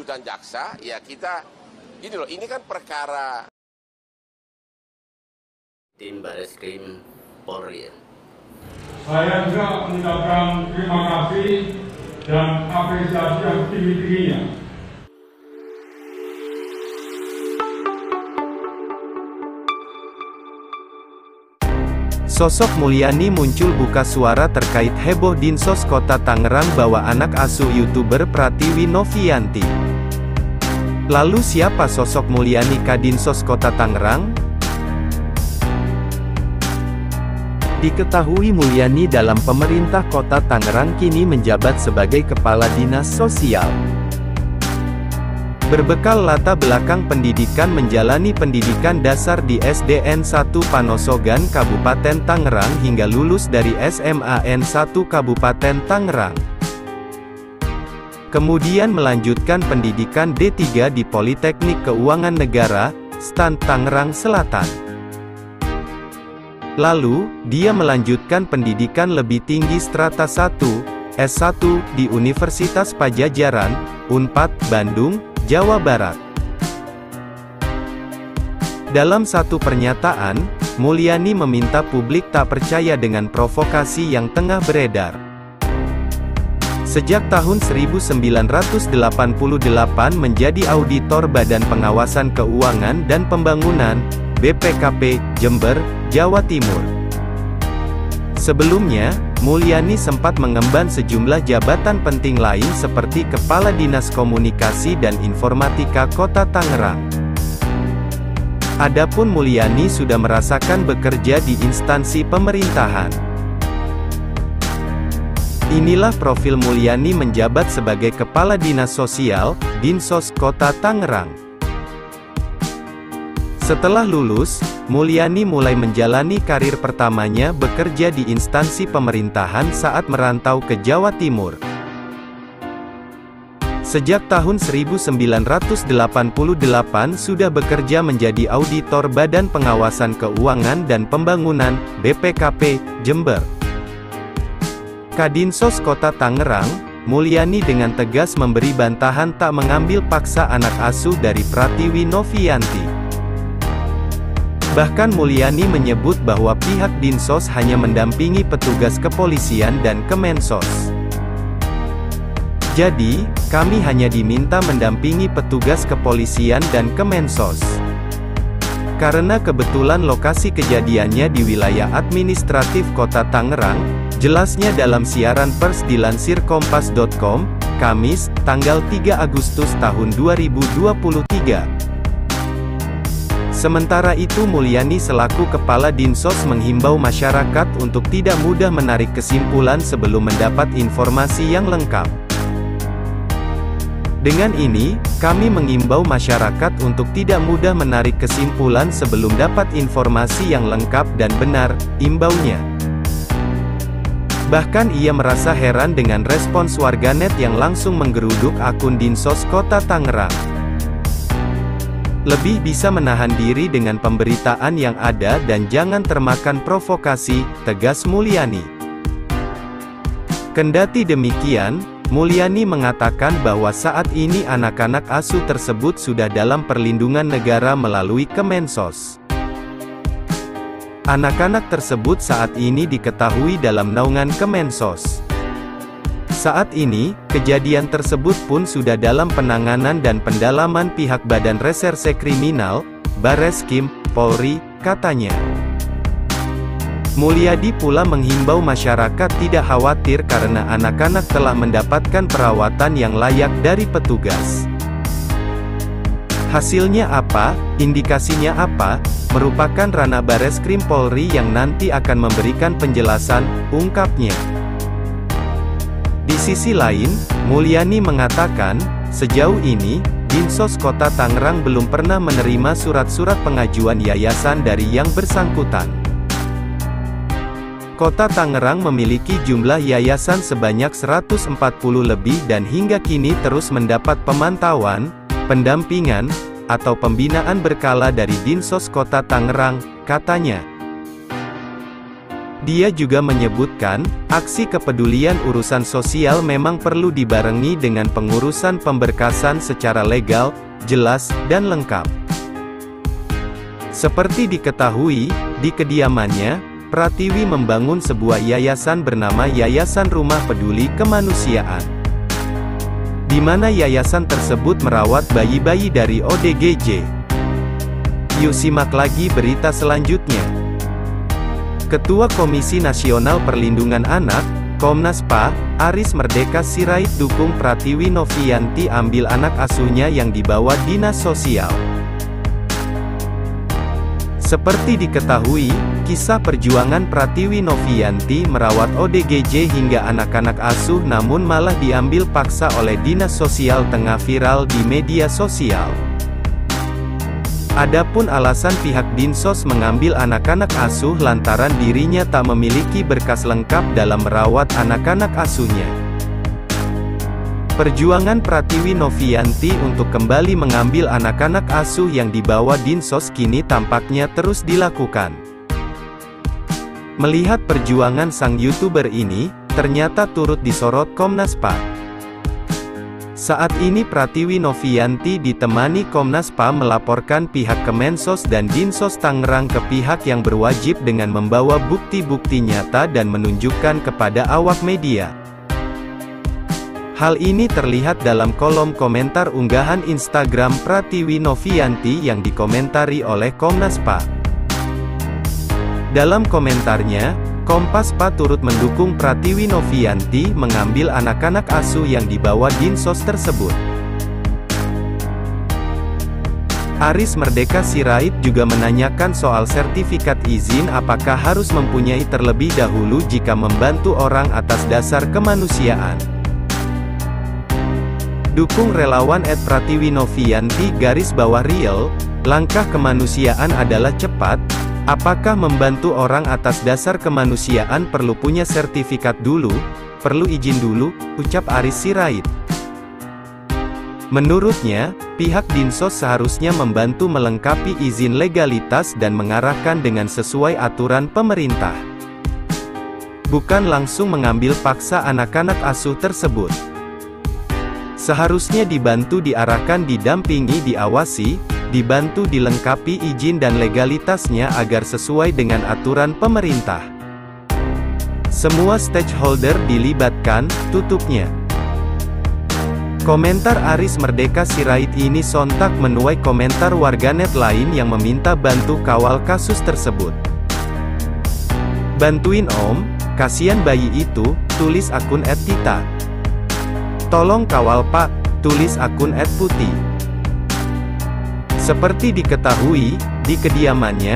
tuntutan jaksa, ya kita, gini loh, ini kan perkara tim Baris Krim Polri ya. Saya juga mengucapkan terima kasih dan apresiasi yang tinggi-tingginya Sosok Mulyani muncul buka suara terkait heboh Dinsos Kota Tangerang bawa anak asuh YouTuber Pratiwi Novianti. Lalu siapa sosok Mulyani Kadinsos Kota Tangerang? Diketahui Mulyani dalam pemerintah kota Tangerang kini menjabat sebagai Kepala Dinas Sosial. Berbekal latar belakang pendidikan menjalani pendidikan dasar di SDN 1 Panosogan Kabupaten Tangerang hingga lulus dari SMAN 1 Kabupaten Tangerang. Kemudian melanjutkan pendidikan D3 di Politeknik Keuangan Negara, Stan Tangerang Selatan. Lalu, dia melanjutkan pendidikan lebih tinggi strata 1, S1, di Universitas Pajajaran, Unpad, Bandung, Jawa Barat. Dalam satu pernyataan, Mulyani meminta publik tak percaya dengan provokasi yang tengah beredar. Sejak tahun 1988 menjadi auditor Badan Pengawasan Keuangan dan Pembangunan, BPKP, Jember, Jawa Timur. Sebelumnya, Mulyani sempat mengemban sejumlah jabatan penting lain seperti Kepala Dinas Komunikasi dan Informatika Kota Tangerang. Adapun Mulyani sudah merasakan bekerja di instansi pemerintahan. Inilah profil Mulyani menjabat sebagai Kepala Dinas Sosial, Dinsos Kota Tangerang. Setelah lulus, Mulyani mulai menjalani karir pertamanya bekerja di instansi pemerintahan saat merantau ke Jawa Timur. Sejak tahun 1988 sudah bekerja menjadi auditor Badan Pengawasan Keuangan dan Pembangunan, BPKP, Jember. Kadinsos Kota Tangerang, Mulyani dengan tegas memberi bantahan tak mengambil paksa anak asuh dari Pratiwi Novianti. Bahkan Mulyani menyebut bahwa pihak Dinsos hanya mendampingi petugas kepolisian dan Kemensos. Jadi, kami hanya diminta mendampingi petugas kepolisian dan Kemensos. Karena kebetulan lokasi kejadiannya di wilayah administratif Kota Tangerang, jelasnya dalam siaran pers dilansir kompas.com, Kamis, tanggal 3 Agustus tahun 2023. Sementara itu Mulyani selaku Kepala Dinsos menghimbau masyarakat untuk tidak mudah menarik kesimpulan sebelum mendapat informasi yang lengkap. Dengan ini, kami mengimbau masyarakat untuk tidak mudah menarik kesimpulan sebelum dapat informasi yang lengkap dan benar, imbaunya. Bahkan ia merasa heran dengan respons warganet yang langsung menggeruduk akun Dinsos Kota Tangerang lebih bisa menahan diri dengan pemberitaan yang ada dan jangan termakan provokasi, tegas Mulyani. Kendati demikian, Mulyani mengatakan bahwa saat ini anak-anak asuh tersebut sudah dalam perlindungan negara melalui Kemensos. Anak-anak tersebut saat ini diketahui dalam naungan Kemensos. Saat ini, kejadian tersebut pun sudah dalam penanganan dan pendalaman pihak Badan Reserse Kriminal, Bareskrim, Polri, katanya. Mulyadi pula menghimbau masyarakat tidak khawatir karena anak-anak telah mendapatkan perawatan yang layak dari petugas. Hasilnya apa, indikasinya apa, merupakan ranah Bareskrim Polri yang nanti akan memberikan penjelasan, ungkapnya. Di sisi lain, Mulyani mengatakan, sejauh ini, Dinsos Kota Tangerang belum pernah menerima surat-surat pengajuan yayasan dari yang bersangkutan. Kota Tangerang memiliki jumlah yayasan sebanyak 140 lebih dan hingga kini terus mendapat pemantauan, pendampingan, atau pembinaan berkala dari Dinsos Kota Tangerang, katanya. Dia juga menyebutkan, aksi kepedulian urusan sosial memang perlu dibarengi dengan pengurusan pemberkasan secara legal, jelas, dan lengkap. Seperti diketahui, di kediamannya, Pratiwi membangun sebuah yayasan bernama Yayasan Rumah Peduli Kemanusiaan. Di mana yayasan tersebut merawat bayi-bayi dari ODGJ. Yuk simak lagi berita selanjutnya. Ketua Komisi Nasional Perlindungan Anak, Komnas PA, Aris Merdeka Sirait dukung Pratiwi Novianti ambil anak asuhnya yang dibawa Dinas Sosial. Seperti diketahui, kisah perjuangan Pratiwi Novianti merawat ODGJ hingga anak-anak asuh namun malah diambil paksa oleh Dinas Sosial tengah viral di media sosial. Adapun alasan pihak Dinsos mengambil anak-anak asuh lantaran dirinya tak memiliki berkas lengkap dalam merawat anak-anak asuhnya. Perjuangan Pratiwi Novianti untuk kembali mengambil anak-anak asuh yang dibawa Dinsos kini tampaknya terus dilakukan. Melihat perjuangan sang YouTuber ini, ternyata turut disorot Komnas PA. Saat ini Pratiwi Novianti ditemani Komnas PA melaporkan pihak Kemensos dan Dinsos Tangerang ke pihak yang berwajib dengan membawa bukti-bukti nyata dan menunjukkan kepada awak media. Hal ini terlihat dalam kolom komentar unggahan Instagram Pratiwi Novianti yang dikomentari oleh Komnas PA. Dalam komentarnya, Kompas PA turut mendukung Pratiwi Novianti mengambil anak-anak asuh yang dibawa Dinsos tersebut. Aris Merdeka Sirait juga menanyakan soal sertifikat izin apakah harus mempunyai terlebih dahulu jika membantu orang atas dasar kemanusiaan. Dukung relawan Ed Pratiwi Novianti garis bawah real, langkah kemanusiaan adalah cepat, apakah membantu orang atas dasar kemanusiaan perlu punya sertifikat dulu, perlu izin dulu, ucap Aris Sirait. Menurutnya, pihak Dinsos seharusnya membantu melengkapi izin legalitas dan mengarahkan dengan sesuai aturan pemerintah. Bukan langsung mengambil paksa anak-anak asuh tersebut. Seharusnya dibantu diarahkan didampingi diawasi, dibantu dilengkapi izin dan legalitasnya agar sesuai dengan aturan pemerintah. Semua stakeholder dilibatkan, tutupnya. Komentar Aris Merdeka Sirait ini sontak menuai komentar warganet lain yang meminta bantu kawal kasus tersebut. Bantuin om, kasihan bayi itu, tulis akun @tita. Tolong kawal pak, tulis akun @putih. Seperti diketahui, di kediamannya,